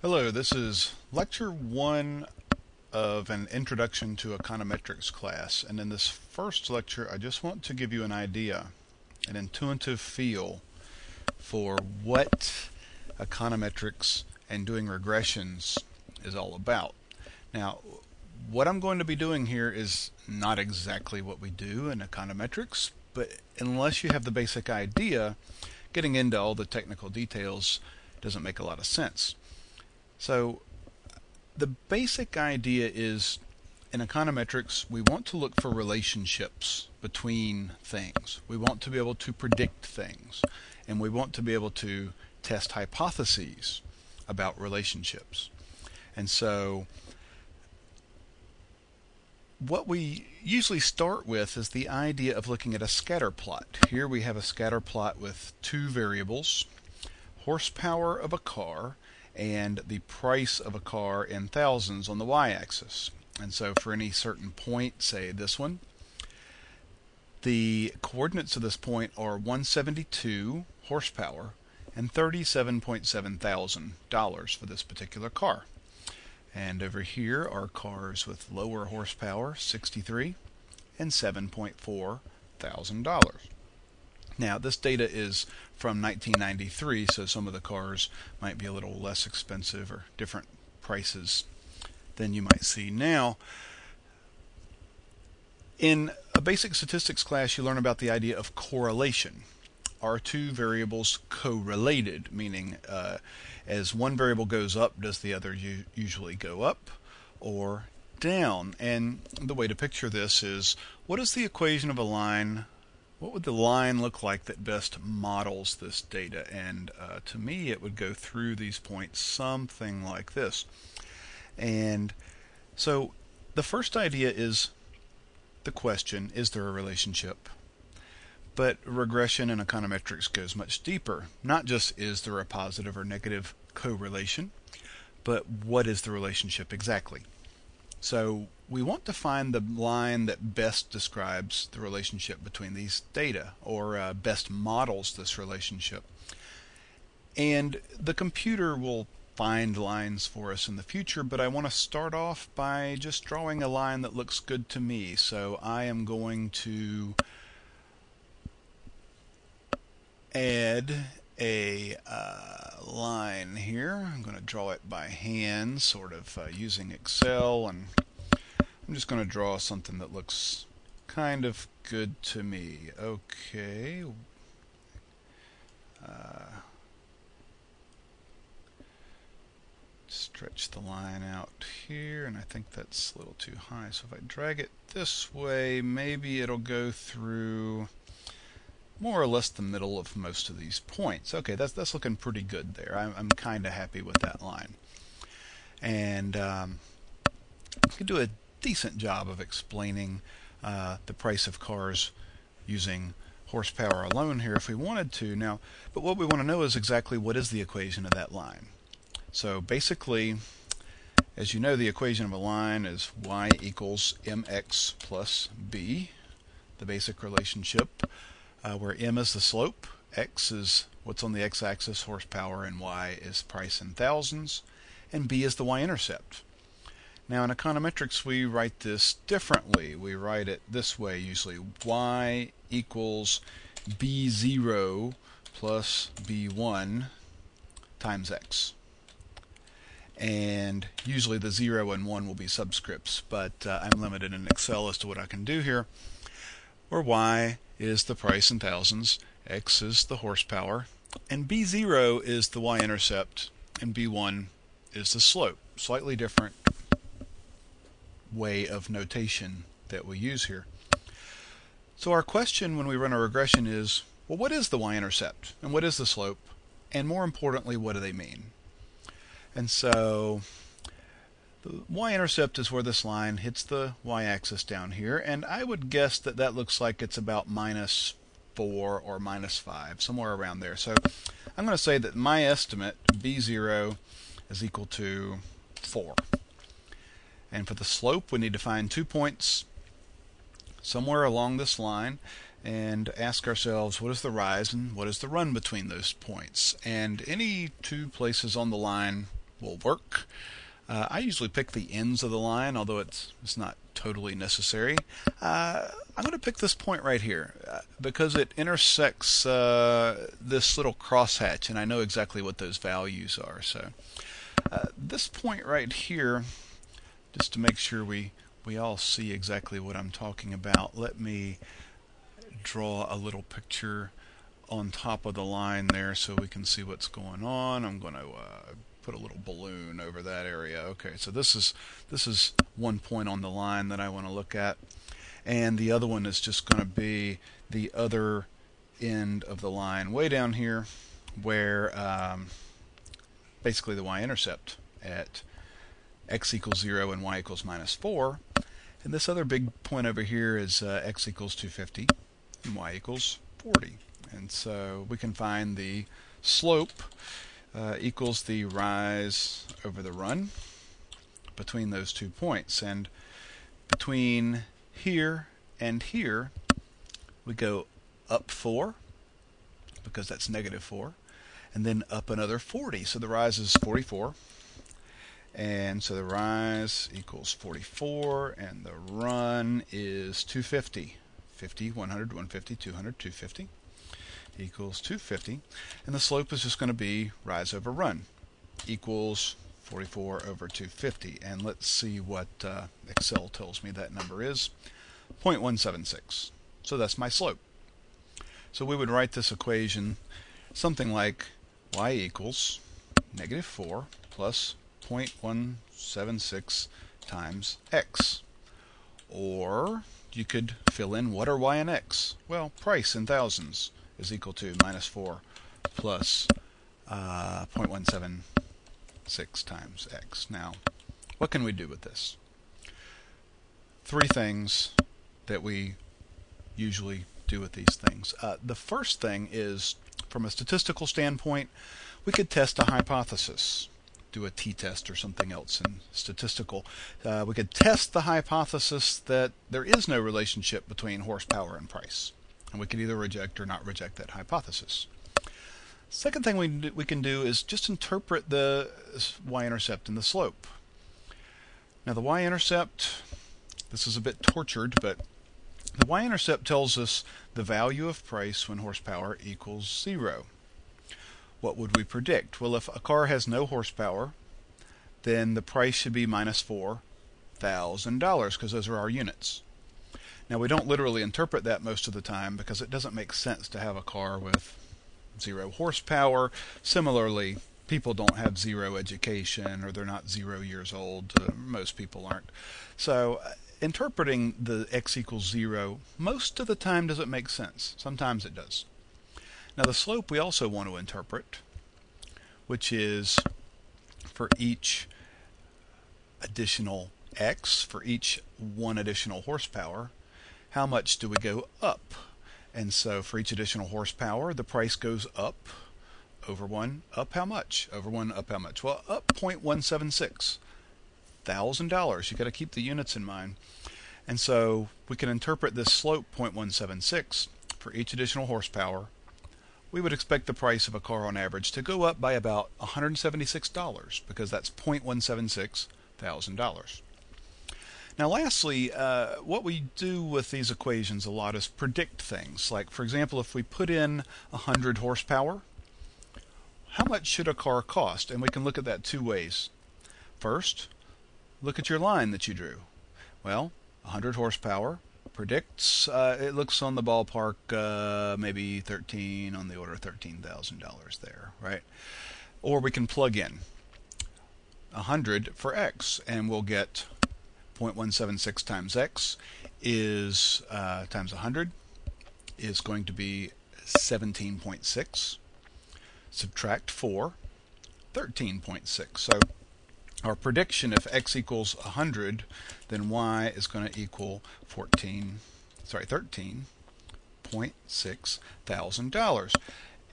Hello, this is lecture one of an introduction to econometrics class. And in this first lecture, I just want to give you an idea, an intuitive feel for what econometrics and doing regressions is all about. Now, what I'm going to be doing here is not exactly what we do in econometrics, but unless you have the basic idea, getting into all the technical details doesn't make a lot of sense. So the basic idea is in econometrics, we want to look for relationships between things. We want to be able to predict things, and we want to be able to test hypotheses about relationships. And so, what we usually start with is the idea of looking at a scatter plot. Here we have a scatter plot with two variables horsepower of a car and the price of a car in thousands on the y-axis. And so for any certain point, say this one, the coordinates of this point are 172 horsepower and $37.7 thousand for this particular car. And over here are cars with lower horsepower, 63 and $7.4 thousand. Now, this data is from 1993, so some of the cars might be a little less expensive or different prices than you might see now. In a basic statistics class, you learn about the idea of correlation. Are two variables correlated, meaning uh, as one variable goes up, does the other usually go up or down? And the way to picture this is what is the equation of a line what would the line look like that best models this data? And uh, to me, it would go through these points something like this. And so the first idea is the question is there a relationship? But regression and econometrics goes much deeper. Not just is there a positive or negative correlation, but what is the relationship exactly? So we want to find the line that best describes the relationship between these data or uh, best models this relationship. And the computer will find lines for us in the future, but I want to start off by just drawing a line that looks good to me. So I am going to add a uh, line here. I'm going to draw it by hand, sort of uh, using Excel and I'm just going to draw something that looks kind of good to me. Okay. Uh, stretch the line out here, and I think that's a little too high. So if I drag it this way, maybe it'll go through more or less the middle of most of these points. Okay, that's that's looking pretty good there. I'm, I'm kind of happy with that line. And um, I can do a decent job of explaining uh, the price of cars using horsepower alone here if we wanted to. Now, but what we want to know is exactly what is the equation of that line. So basically, as you know, the equation of a line is y equals mx plus b, the basic relationship, uh, where m is the slope, x is what's on the x-axis, horsepower, and y is price in thousands, and b is the y-intercept. Now in econometrics we write this differently. We write it this way usually. y equals b0 plus b1 times x. And usually the 0 and 1 will be subscripts, but uh, I'm limited in Excel as to what I can do here. Where y is the price in thousands, x is the horsepower, and b0 is the y-intercept, and b1 is the slope. Slightly different way of notation that we use here. So our question when we run a regression is, well, what is the y-intercept and what is the slope? And more importantly, what do they mean? And so y-intercept is where this line hits the y-axis down here, and I would guess that that looks like it's about minus 4 or minus 5, somewhere around there. So I'm going to say that my estimate, b0, is equal to 4. And for the slope, we need to find two points somewhere along this line and ask ourselves what is the rise and what is the run between those points. And any two places on the line will work. Uh, I usually pick the ends of the line, although it's it's not totally necessary. Uh, I'm going to pick this point right here uh, because it intersects uh, this little crosshatch, and I know exactly what those values are. So uh, this point right here, just to make sure we we all see exactly what I'm talking about, let me draw a little picture on top of the line there so we can see what's going on. I'm going to uh, put a little balloon over that area. Okay, so this is this is one point on the line that I want to look at, and the other one is just going to be the other end of the line way down here, where um, basically the y-intercept at x equals 0 and y equals minus 4. And this other big point over here is uh, x equals 250 and y equals 40. And so we can find the slope uh, equals the rise over the run between those two points. And between here and here, we go up 4, because that's negative 4, and then up another 40. So the rise is 44. And so the rise equals 44, and the run is 250. 50, 100, 150, 200, 250 equals 250. And the slope is just going to be rise over run equals 44 over 250. And let's see what uh, Excel tells me that number is. 0.176. So that's my slope. So we would write this equation something like y equals negative 4 plus 0.176 times x. Or you could fill in what are y and x? Well, price in thousands is equal to minus 4 plus, uh, 0.176 times x. Now, what can we do with this? Three things that we usually do with these things. Uh, the first thing is, from a statistical standpoint, we could test a hypothesis do a t-test or something else in statistical. Uh, we could test the hypothesis that there is no relationship between horsepower and price. And we can either reject or not reject that hypothesis. Second thing we, we can do is just interpret the y-intercept and the slope. Now the y-intercept, this is a bit tortured, but the y-intercept tells us the value of price when horsepower equals zero. What would we predict? Well, if a car has no horsepower, then the price should be minus $4,000 because those are our units. Now, we don't literally interpret that most of the time because it doesn't make sense to have a car with zero horsepower. Similarly, people don't have zero education or they're not zero years old. Uh, most people aren't. So, uh, interpreting the x equals zero most of the time doesn't make sense. Sometimes it does. Now, the slope we also want to interpret, which is for each additional x, for each one additional horsepower, how much do we go up? And so for each additional horsepower, the price goes up over 1, up how much? Over 1, up how much? Well, up 0.176. $1,000. You've got to keep the units in mind. And so we can interpret this slope 0.176 for each additional horsepower. We would expect the price of a car on average to go up by about $176 because that's 0.176 thousand dollars. Now, lastly, uh, what we do with these equations a lot is predict things. Like, for example, if we put in 100 horsepower, how much should a car cost? And we can look at that two ways. First, look at your line that you drew. Well, 100 horsepower predicts, uh, it looks on the ballpark, uh, maybe 13, on the order of $13,000 there, right? Or we can plug in 100 for x, and we'll get 0.176 times x is uh, times 100 is going to be 17.6. Subtract 4, 13.6. So our prediction if x equals 100, then y is going to equal 14, sorry, 13.6 thousand dollars.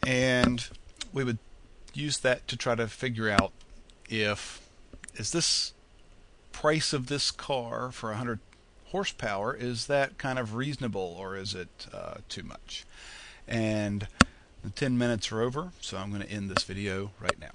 And we would use that to try to figure out if is this price of this car for 100 horsepower, is that kind of reasonable or is it uh, too much? And the 10 minutes are over, so I'm going to end this video right now.